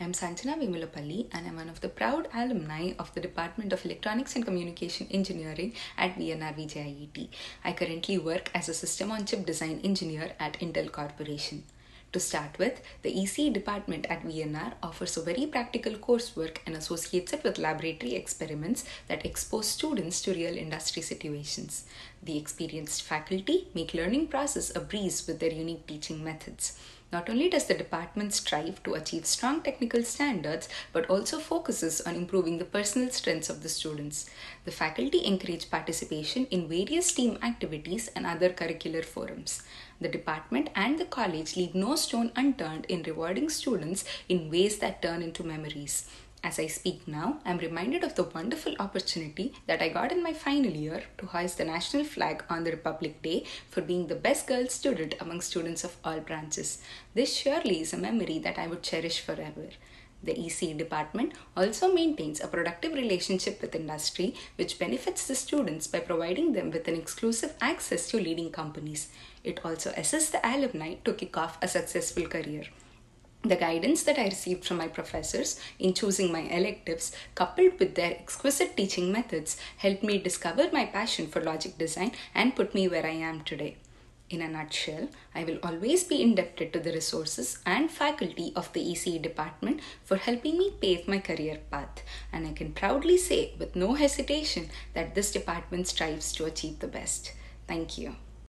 I am Sanjana Vimulapalli and I'm one of the proud alumni of the Department of Electronics and Communication Engineering at VNR VJIET. I currently work as a system on chip design engineer at Intel Corporation. To start with, the ECE department at VNR offers a very practical coursework and associates it with laboratory experiments that expose students to real industry situations. The experienced faculty make learning process a breeze with their unique teaching methods. Not only does the department strive to achieve strong technical standards, but also focuses on improving the personal strengths of the students. The faculty encourage participation in various team activities and other curricular forums. The department and the college leave no stone unturned in rewarding students in ways that turn into memories. As I speak now, I am reminded of the wonderful opportunity that I got in my final year to hoist the national flag on the Republic Day for being the best girl student among students of all branches. This surely is a memory that I would cherish forever. The ECE department also maintains a productive relationship with industry, which benefits the students by providing them with an exclusive access to leading companies. It also assists the alumni to kick off a successful career. The guidance that I received from my professors in choosing my electives, coupled with their exquisite teaching methods, helped me discover my passion for logic design and put me where I am today. In a nutshell, I will always be indebted to the resources and faculty of the ECE department for helping me pave my career path, and I can proudly say with no hesitation that this department strives to achieve the best. Thank you.